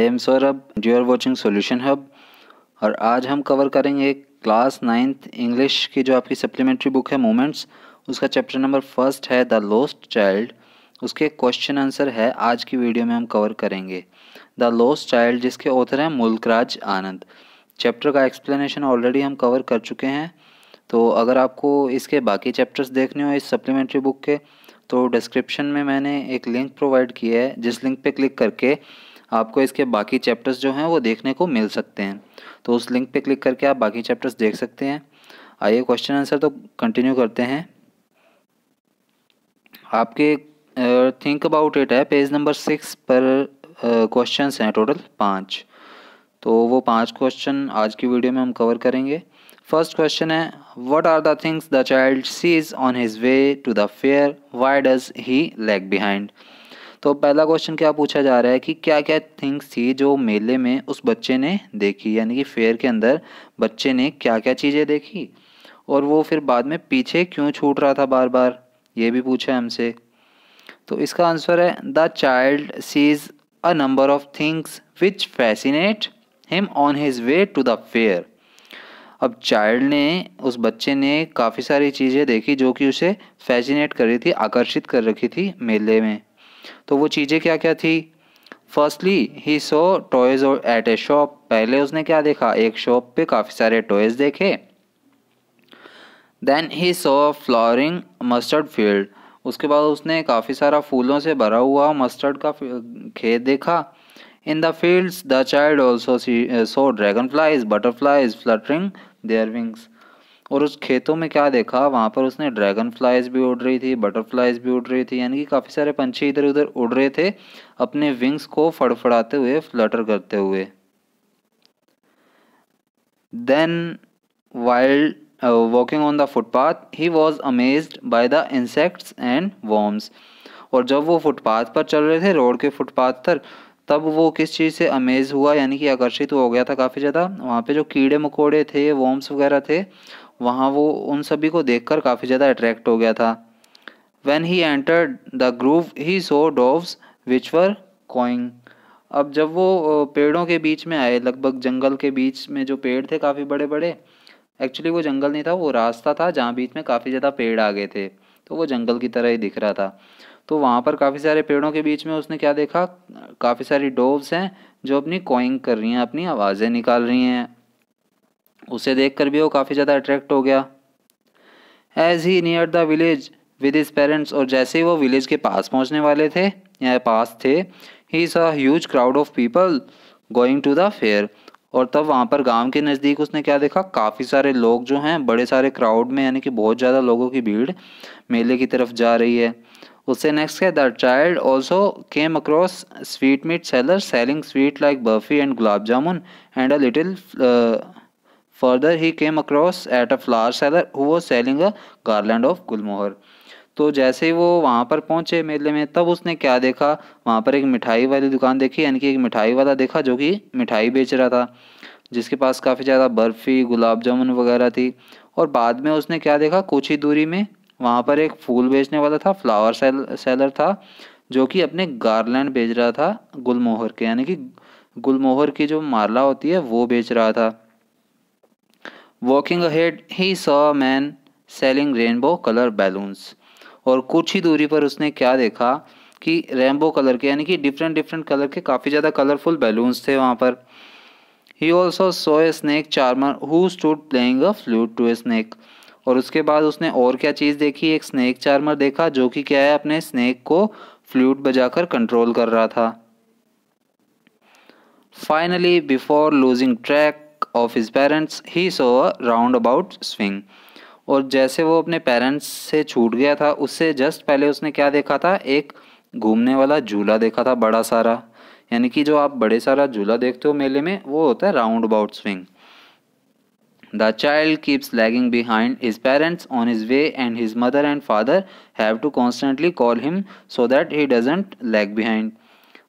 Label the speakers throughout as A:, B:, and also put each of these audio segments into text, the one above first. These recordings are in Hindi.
A: I am Saurabh you are watching solution hub और आज हम कवर करेंगे क्लास नाइन्थ इंग्लिश की जो आपकी सप्लीमेंट्री बुक है मोमेंट्स उसका चैप्टर नंबर फ़र्स्ट है द लोस्ट चाइल्ड उसके क्वेश्चन आंसर है, आज की वीडियो में हम कवर करेंगे। द लोस्ट चाइल्ड जिसके ऑथर हैं मुल्कराज आनंद। चैप्टर का एक्सप्लेनेशन ऑलरेडी हम कवर कर चुके हैं। तो अगर आपको इसके बाकी चैप्टर्स देखने हो, इस सप्लीमेंट्री बुक के तो डिस्क्रिप्शन में मैंने एक लिंक प्रोवाइड किया है, जिस लिंक पे क्लिक करके आपको इसके बाकी चैप्टर्स जो हैं वो देखने को मिल सकते हैं। तो उस लिंक पे क्लिक करके आप बाकी चैप्टर्स देख सकते हैं। आइए क्वेश्चन आंसर तो कंटिन्यू करते हैं। आपके थिंक अबाउट इट है। पेज नंबर सिक्स पर क्वेश्चंस हैं टोटल पाँच। तो वो पाँच क्वेश्चन आज की वीडियो में हम कवर करेंगे। फ़र्स्ट क्वेश्चन है what are the things the child sees on his way to the fair why does he lag behind तो पहला क्वेश्चन क्या पूछा जा रहा है कि क्या क्या थिंग्स थी जो मेले में उस बच्चे ने देखी? यानी कि फेयर के अंदर बच्चे ने क्या क्या चीज़ें देखी? और वो फिर बाद में पीछे क्यों छूट रहा था बार बार ये भी पूछा है हमसे। तो इसका आंसर है the child sees a number of things which fascinate him on his way to the fair अब चाइल्ड ने, उस बच्चे ने काफ़ी सारी चीज़ें देखी जो कि उसे फैसिनेट कर रही थी, आकर्षित कर रखी थी मेले में। तो वो चीज़ें क्या क्या थी? Firstly he saw toys at a shop पहले उसने क्या देखा? एक शॉप पे काफ़ी सारे टॉयज़ देखे। Then he saw flowering mustard field उसके बाद उसने काफ़ी सारा फूलों से भरा हुआ मस्टर्ड का खेत देखा। In the fields the child also saw dragonflies butterflies fluttering their wings और उस खेतों में क्या देखा? वहाँ पर उसने ड्रैगन फ्लाइज भी उड़ रही थी बटरफ्लाइज भी उड़ रही थी, यानी कि काफ़ी सारे पंछी इधर उधर उड़ रहे थे अपने विंग्स को फड़फड़ाते हुए फ्लटर करते हुए। Then while walking on the footpath he was amazed by the insects and worms और जब वो फुटपाथ पर चल रहे थे रोड के फुटपाथ पर, तब वो किस चीज़ से अमेज हुआ? यानी कि आकर्षित हो गया था काफ़ी ज़्यादा। वहाँ पे जो कीड़े मकोड़े थे वॉर्म्स वगैरह थे वहाँ वो उन सभी को देखकर काफ़ी ज़्यादा अट्रैक्ट हो गया था। When he enter the grove he saw doves which were cooing अब जब वो पेड़ों के बीच में आए, लगभग जंगल के बीच में जो पेड़ थे काफ़ी बड़े बड़े एक्चुअली वो जंगल नहीं था, वो रास्ता था जहाँ बीच में काफ़ी ज़्यादा पेड़ आ गए थे तो वो जंगल की तरह ही दिख रहा था। तो वहाँ पर काफ़ी सारे पेड़ों के बीच में उसने क्या देखा? काफ़ी सारी डोव्स हैं जो अपनी कोइंग कर रही हैं, अपनी आवाज़ें निकाल रही हैं। उसे देख कर भी वो काफ़ी ज़्यादा अट्रैक्ट हो गया। As he near the village with his parents और जैसे ही वो विलेज के पास पहुँचने वाले थे, या पास थे he saw huge crowd of people going to the fair और तब वहाँ पर गाँव के नज़दीक उसने क्या देखा? काफ़ी सारे लोग जो हैं, बड़े सारे क्राउड में, यानी कि बहुत ज़्यादा लोगों की भीड़ मेले की तरफ़ जा रही है। उससे नेक्स्ट है the child also came across sweet meat seller selling sweet like barfi and gulab jamun and a little further he came across at a flower seller who was selling a garland of gulmohar तो जैसे ही वो वहाँ पर पहुँचे मेले में, तब उसने क्या देखा? वहाँ पर एक मिठाई वाली दुकान देखी, यानी कि एक मिठाई वाला देखा जो कि मिठाई बेच रहा था, जिसके पास काफ़ी ज़्यादा बर्फ़ी, गुलाब जामुन वगैरह थी। और बाद में उसने क्या देखा? कुछ ही दूरी में वहाँ पर एक फूल बेचने वाला था फ्लावर सेल सेलर था, जो कि अपने गार्लैंड बेच रहा था गुलमोहर के, यानी कि गुलमोहर की जो माला होती है, वो बेच रहा था। Walking ahead he saw man selling rainbow colour balloons और कुछ ही दूरी पर उसने क्या देखा कि रेनबो कलर के, यानी कि डिफरेंट डिफरेंट कलर के काफ़ी ज़्यादा कलरफुल बैलून्स थे वहाँ पर। He also saw a snake charmer who stood playing a flute to a snake और उसके बाद उसने और क्या चीज़ देखी? एक स्नैक चार्मर देखा, जो कि क्या है? अपने स्नैक को फ्लूट बजाकर कंट्रोल कर रहा था। Finally before losing track of his parents he saw a roundabout swing और जैसे वो अपने पेरेंट्स से छूट गया था, उससे जस्ट पहले उसने क्या देखा था? एक घूमने वाला झूला देखा था, बड़ा सारा। यानी कि जो आप बड़े सारा झूला देखते हो मेले में, वो होता है roundabout swing the child keeps lagging behind his parents on his way and his mother and father have to constantly call him so that he doesn't lag behind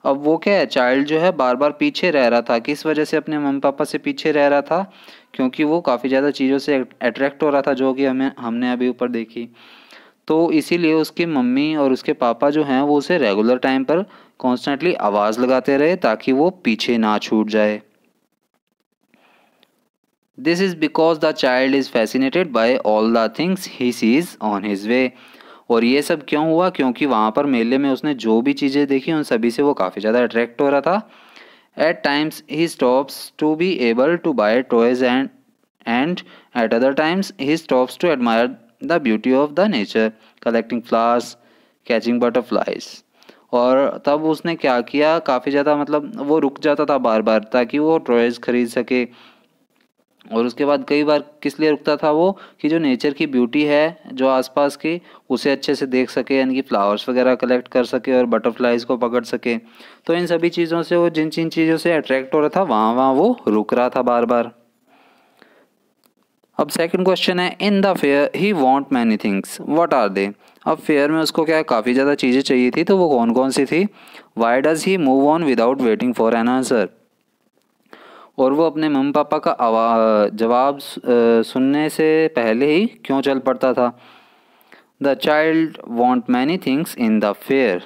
A: अब वो क्या है? चाइल्ड जो है बार बार पीछे रह रहा था। किस वजह से अपने मम्मी पापा से पीछे रह रहा था? क्योंकि वो काफ़ी ज़्यादा चीज़ों से अट्रैक्ट हो रहा था, जो कि हमें, हमने अभी ऊपर देखी। तो इसीलिए उसकी मम्मी और उसके पापा जो हैं, वो उसे रेगुलर टाइम पर कॉन्स्टेंटली आवाज़ लगाते रहे, ताकि वो पीछे ना छूट जाए। This is because the child is fascinated by all the things he sees on his way और ये सब क्यों हुआ? क्योंकि वहाँ पर मेले में उसने जो भी चीज़ें देखी, उन सभी से वो काफ़ी ज़्यादा अट्रैक्ट हो रहा था। At times he stops to be able to buy toys and and at other times he stops to admire the beauty of the nature collecting flowers catching butterflies और तब उसने क्या किया? काफ़ी ज़्यादा मतलब वो रुक जाता था बार बार ताकि वो टॉयज़ खरीद सके। और उसके बाद कई बार किस लिए रुकता था वो? कि जो नेचर की ब्यूटी है, जो आसपास की, उसे अच्छे से देख सके, यानी कि फ्लावर्स वगैरह कलेक्ट कर सके और बटरफ्लाइज को पकड़ सके। तो इन सभी चीज़ों से वो, जिन जिन चीज़ों से अट्रैक्ट हो रहा था, वहाँ वहाँ वो रुक रहा था बार बार अब सेकंड क्वेश्चन है in the fair he want many things what are they अब फेयर में उसको क्या काफ़ी ज़्यादा चीज़ें चाहिए थी तो वो कौन कौन सी थी? Why does he move on without waiting for an answer और वो अपने मम्मी पापा का जवाब सुनने से पहले ही क्यों चल पड़ता था? The child want many things in the fair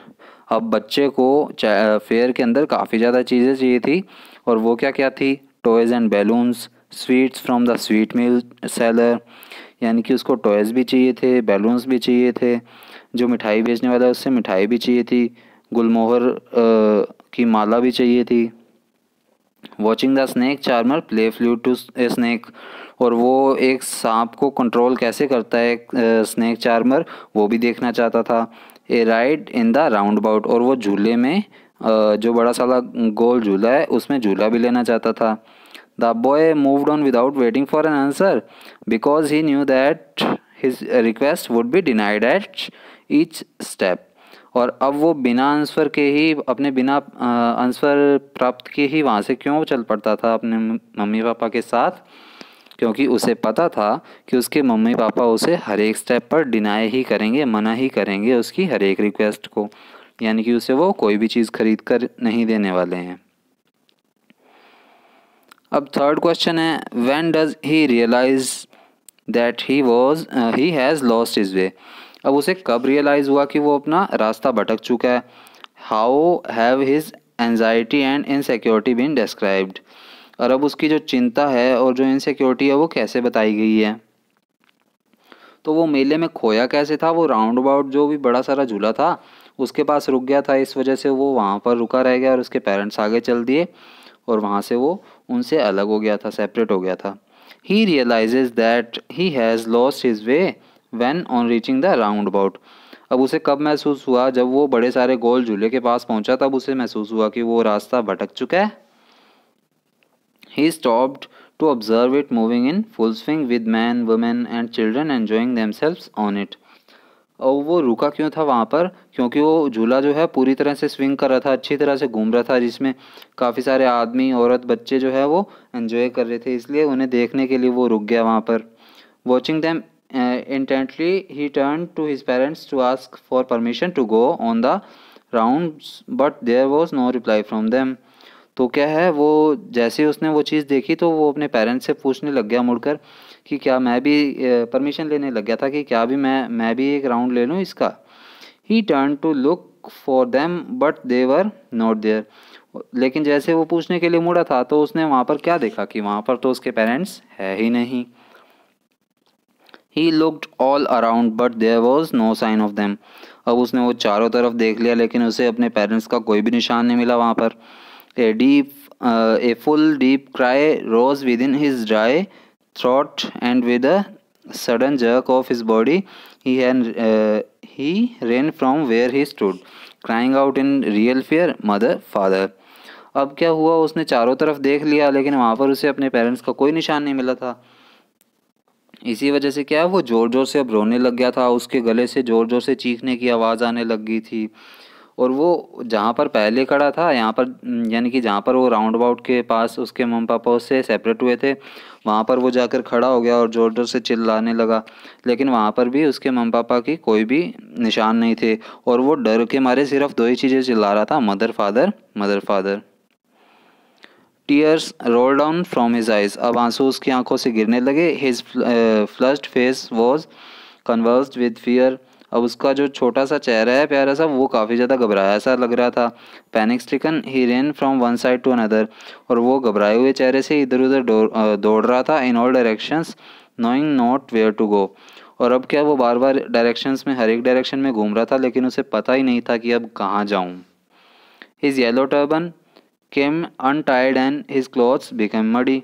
A: अब बच्चे को फेयर के अंदर काफ़ी ज़्यादा चीज़ें चाहिए थी। और वो क्या क्या थी? Toys and balloons sweets from the sweet meat seller यानी कि उसको टॉयज़ भी चाहिए थे बैलून्स भी चाहिए थे। जो मिठाई बेचने वाला है, उससे मिठाई भी चाहिए थी। गुलमोहर की माला भी चाहिए थी। Watching the snake charmer play flute to snake और वो एक सांप को कंट्रोल कैसे करता है स्नैक चार्मर वो भी देखना चाहता था। A ride in the roundabout और वो झूले में जो बड़ा सारा गोल झूला है, उसमें झूला भी लेना चाहता था। The boy moved on without waiting for an answer because he knew that his request would be denied at each step और अब वो बिना आंसर के ही, अपने बिना आंसर प्राप्त किए ही वहाँ से क्यों चल पड़ता था अपने मम्मी पापा के साथ? क्योंकि उसे पता था कि उसके मम्मी पापा उसे हर एक स्टेप पर डिनाई ही करेंगे, मना ही करेंगे उसकी हर एक रिक्वेस्ट को। यानी कि उसे वो कोई भी चीज़ खरीद कर नहीं देने वाले हैं। अब थर्ड क्वेश्चन है when does he realise that he was he has lost his way अब उसे कब रियलाइज़ हुआ कि वो अपना रास्ता भटक चुका है? How have his anxiety and insecurity been described और अब उसकी जो चिंता है और जो इनसिक्योरिटी है, वो कैसे बताई गई है? तो वो मेले में खोया कैसे था? वो राउंड अबाउट जो भी बड़ा सारा झूला था, उसके पास रुक गया था। इस वजह से वो वहाँ पर रुका रह गया और उसके पेरेंट्स आगे चल दिए और वहाँ से वो उनसे अलग हो गया था सेपरेट हो गया था। He realises that he has lost his way when on reaching the roundabout अब उसे कब महसूस हुआ? जब वो बड़े सारे गोल झूले के पास पहुँचा, तब उसे महसूस हुआ कि वो रास्ता भटक चुका है। He stopped to observe it moving in full swing with men women and children enjoying themselves on it और वो रुका क्यों था वहाँ पर? क्योंकि वो झूला जो है पूरी तरह से स्विंग कर रहा था, अच्छी तरह से घूम रहा था, जिसमें काफ़ी सारे आदमी, औरत, बच्चे जो है वो एंजॉय कर रहे थे, इसलिए उन्हें देखने के लिए वो रुक गया वहाँ पर। Watching them intently he turned to his parents to ask for permission to go on the rounds, but there was no reply from them. तो क्या है, वो जैसे उसने वो चीज़ देखी तो वो अपने पेरेंट्स से पूछने लग गया मुड़कर कि क्या मैं भी परमिशन लेने लग गया था कि क्या भी मैं मैं भी एक राउंड ले लूँ इसका? He turn to look for them but they were not there लेकिन जैसे वो पूछने के लिए मुड़ा था तो उसने वहाँ पर क्या देखा कि वहाँ पर तो उसके पेरेंट्स है ही नहीं। He looked all around but there was no sign of them अब उसने वो चारों तरफ़ देख लिया, लेकिन उसे अपने पेरेंट्स का कोई भी निशान नहीं मिला वहाँ पर। A deep a full deep cry rose within his dry throat and with a sudden jerk of his body he he ran from where he stood crying out in real fear mother father अब क्या हुआ? उसने चारों तरफ़ देख लिया, लेकिन वहाँ पर उसे अपने पेरेंट्स का कोई निशान नहीं मिला था। इसी वजह से क्या है वो ज़ोर ज़ोर से अब रोने लग गया था, उसके गले से ज़ोर ज़ोर से चीखने की आवाज़ आने लग गई थी। और वो जहाँ पर पहले खड़ा था, यहाँ पर, यानी कि जहाँ पर वो राउंड अबाउट के पास उसके मम पापा उससे सेपरेट हुए थे, वहाँ पर वो जाकर खड़ा हो गया और ज़ोर ज़ोर से चिल्लाने लगा। लेकिन वहाँ पर भी उसके मम पापा की कोई भी निशान नहीं थे और वो डर के मारे सिर्फ़ दो ही चीज़ें चिल्ला रहा था mother father mother father tears roll down from his eyes अब आँसू उसकी आँखों से गिरने लगे। His flushed face was convulsed with fear अब उसका जो छोटा सा चेहरा है प्यारा सा वो काफ़ी ज़्यादा घबराया सा लग रहा था। Panic stricken he ran from one side to another और वो घबराए हुए चेहरे से इधर उधर दौड़ रहा था in all directions knowing not where to go और अब क्या वो बार बार डायरेक्शंस में, हर एक डायरेक्शन में घूम रहा था, लेकिन उसे पता ही नहीं था कि अब कहाँ जाऊँ। His yellow turban came untied and his clothes become muddy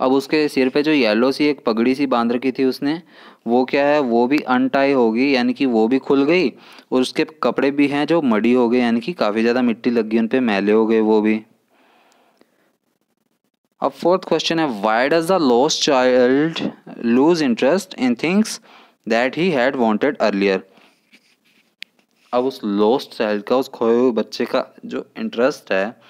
A: अब उसके सिर पे जो येलो सी एक पगड़ी सी बाँध रखी थी उसने, वो क्या है? वो भी अनटाई होगी यानी कि वो भी खुल गई और उसके कपड़े भी हैं जो मड़ी हो गए, यानी कि काफ़ी ज़्यादा मिट्टी लग गई, उन पर मैले हो गए वो भी। अब फोर्थ क्वेश्चन है why does the lost child lose interest in things that he had wanted earlier अब उस लॉस्ट चाइल्ड का, उस खोए हुए बच्चे का जो इंटरेस्ट है,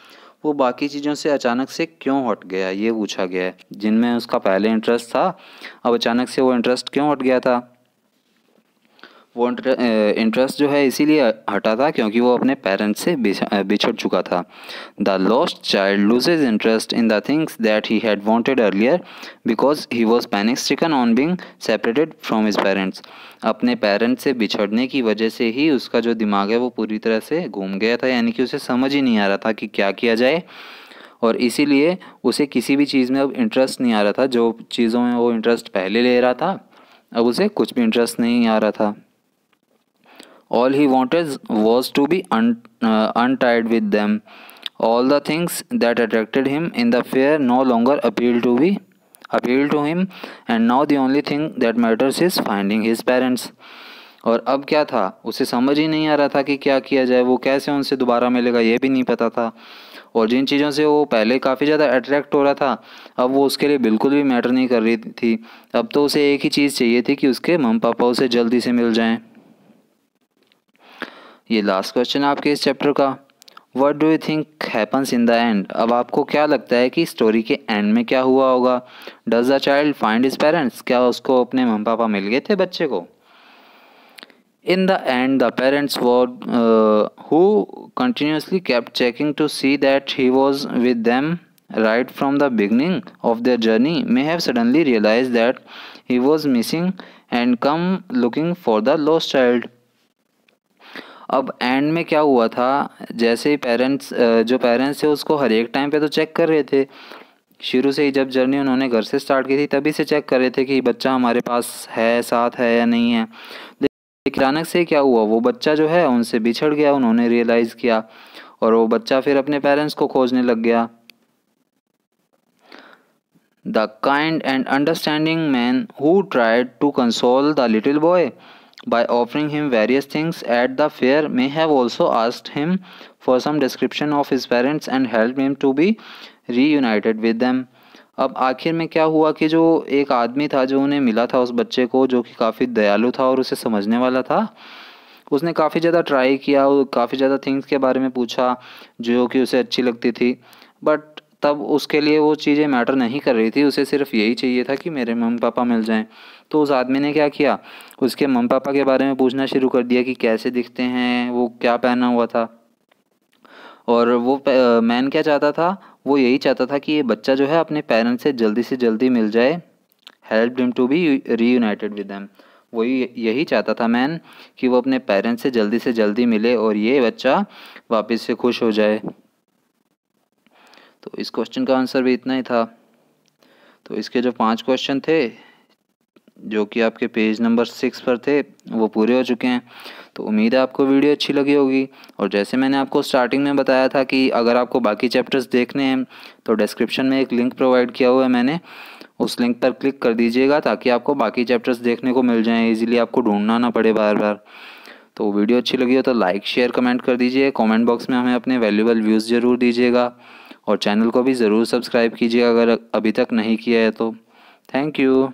A: वो बाकी चीज़ों से अचानक से क्यों हट गया? ये पूछा गया है। जिनमें उसका पहले इंटरेस्ट था, अब अचानक से वो इंटरेस्ट क्यों हट गया था? वो इंटरेस्ट जो है इसीलिए हटा था क्योंकि वो अपने पेरेंट्स से बिछड़ चुका था। The lost child loses interest in the things that he had wanted earlier because he was panic stricken on being separated from his parents अपने पेरेंट्स से बिछड़ने की वजह से ही उसका जो दिमाग है वो पूरी तरह से घूम गया था, यानी कि उसे समझ ही नहीं आ रहा था कि क्या किया जाए। और इसीलिए उसे किसी भी चीज़ में अब इंटरेस्ट नहीं आ रहा था। जो चीज़ों में वो इंटरेस्ट पहले ले रहा था, अब उसे कुछ भी इंटरेस्ट नहीं आ रहा था। All he wanted was to be un, uh, untied with them. All the things that attracted him in the fair no longer appealed to be appealed to him and now the only thing that matters is finding his parents. और अब क्या था उसे समझ ही नहीं आ रहा था कि क्या किया जाए वो कैसे उनसे दोबारा मिलेगा ये भी नहीं पता था और जिन चीज़ों से वो पहले काफ़ी ज़्यादा अट्रैक्ट हो रहा था अब वो उसके लिए बिल्कुल भी मैटर नहीं कर रही थी अब तो उसे एक ही चीज़ चाहिए थी कि उसके मम पापा उसे जल्दी से मिल जाएँ ये लास्ट क्वेश्चन आपके इस चैप्टर का। What do you think happens in the end अब आपको क्या लगता है कि स्टोरी के एंड में क्या हुआ होगा? Does the child find his parents क्या उसको अपने मम पापा मिल गए थे बच्चे को? In the end the parents ward who continuously kept checking to see that he was with them right from the beginning of their journey may have suddenly realized that he was missing and come looking for the lost child. अब एंड में क्या हुआ था? जैसे ही पेरेंट्स जो पेरेंट्स थे, उसको हर एक टाइम पे तो चेक कर रहे थे। शुरू से ही जब जर्नी उन्होंने घर से स्टार्ट की थी, तभी से चेक कर रहे थे कि बच्चा हमारे पास है, साथ है या नहीं है। अचानक से क्या हुआ? वो बच्चा जो है, उनसे बिछड़ गया, उन्होंने रियलाइज़ किया और वो बच्चा फिर अपने पेरेंट्स को खोजने लग गया। The kind and understanding man who tried to console the little boy by offering him various things at the fair may have also asked him for some description of his parents and helped him to be reunited with them अब आखिर में क्या हुआ कि जो एक आदमी था जो उन्हें मिला था उस बच्चे को जो कि काफ़ी दयालु था और उसे समझने वाला था उसने काफ़ी ज़्यादा ट्राई किया और काफ़ी ज़्यादा थिंग्स के बारे में पूछा जो कि उसे अच्छी लगती थी बट तब उसके लिए वो चीज़ें मैटर नहीं कर रही थी। उसे सिर्फ़ यही चाहिए था कि मेरे मम्मी पापा मिल जाएँ। तो उस आदमी ने क्या किया? उसके मम्मी पापा के बारे में पूछना शुरू कर दिया कि कैसे दिखते हैं, वो क्या पहना हुआ था। और वो मैन क्या चाहता था? वो यही चाहता था कि ये बच्चा जो है अपने पेरेंट्स से जल्दी से जल्दी मिल जाए help them to be reunited with them वही यही चाहता था मैन कि वो अपने पेरेंट्स से जल्दी से जल्दी मिले और ये बच्चा वापस से खुश हो जाए। तो इस क्वेश्चन का आंसर भी इतना ही था। तो इसके जो पाँच क्वेश्चन थे, जो कि आपके पेज नंबर सिक्स पर थे, वो पूरे हो चुके हैं। तो उम्मीद है आपको वीडियो अच्छी लगी होगी। और जैसे मैंने आपको स्टार्टिंग में बताया था कि अगर आपको बाकी चैप्टर्स देखने हैं तो डिस्क्रिप्शन में एक लिंक प्रोवाइड किया हुआ है मैंने। उस लिंक पर क्लिक कर दीजिएगा ताकि आपको बाकी चैप्टर्स देखने को मिल जाएँ। ईजिली आपको ढूंढना ना पड़े बार बार तो वीडियो अच्छी लगी हो तो लाइक शेयर कमेंट कर दीजिए। कमेंट बॉक्स में हमें अपने वैल्यूबल व्यूज़ ज़रूर दीजिएगा। और चैनल को भी ज़रूर सब्सक्राइब कीजिए अगर अभी तक नहीं किया है तो थैंक यू।